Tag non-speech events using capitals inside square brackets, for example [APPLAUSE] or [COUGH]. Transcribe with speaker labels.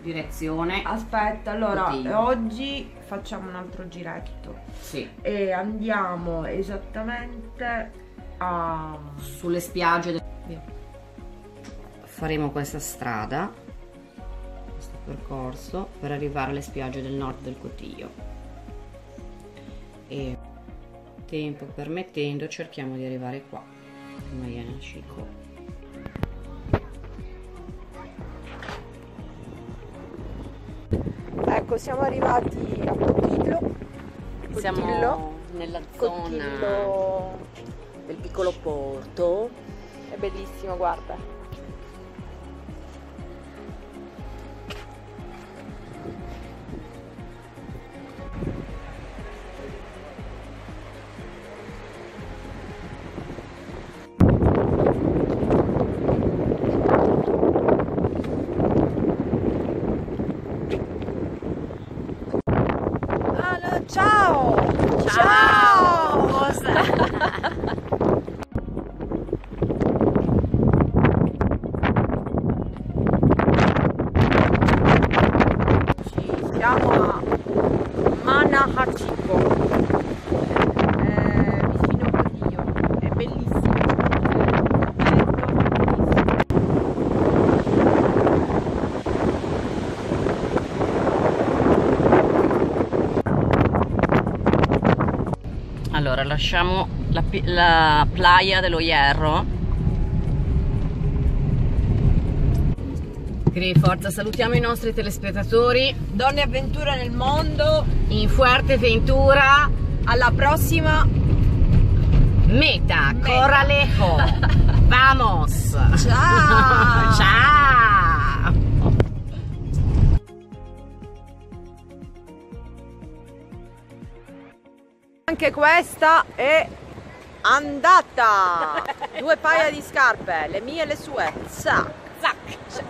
Speaker 1: direzione.
Speaker 2: Aspetta, allora
Speaker 1: Cotillo.
Speaker 2: oggi facciamo un altro giretto
Speaker 1: Sì,
Speaker 2: e andiamo esattamente a
Speaker 1: sulle spiagge. del- Faremo questa strada, questo percorso, per arrivare alle spiagge del nord del Cotiglio. E tempo permettendo cerchiamo di arrivare qua, in Mariana Chico.
Speaker 2: Ecco, siamo arrivati a Cotillo.
Speaker 1: Siamo
Speaker 2: Cotillo.
Speaker 1: nella zona
Speaker 2: Cotillo
Speaker 1: del piccolo porto.
Speaker 2: è bellissimo, guarda. Allora, ciao! Ci siamo a Manahachiko, eh, vicino Cotillo, è bellissimo. Bello,
Speaker 1: Allora, lasciamo la, la playa dello Hierro. Quindi forza, salutiamo i nostri telespettatori
Speaker 2: Donne avventure nel mondo,
Speaker 1: in Fuerteventura,
Speaker 2: alla prossima!
Speaker 1: meta,
Speaker 2: Meta.
Speaker 1: Coralejo. [LAUGHS] Vamos!
Speaker 2: Ciao!
Speaker 1: Ciao!
Speaker 2: Anche questa è andata! [LAUGHS] Due paia di scarpe, le mie e le sue. Zac!
Speaker 1: Zac!